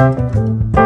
Música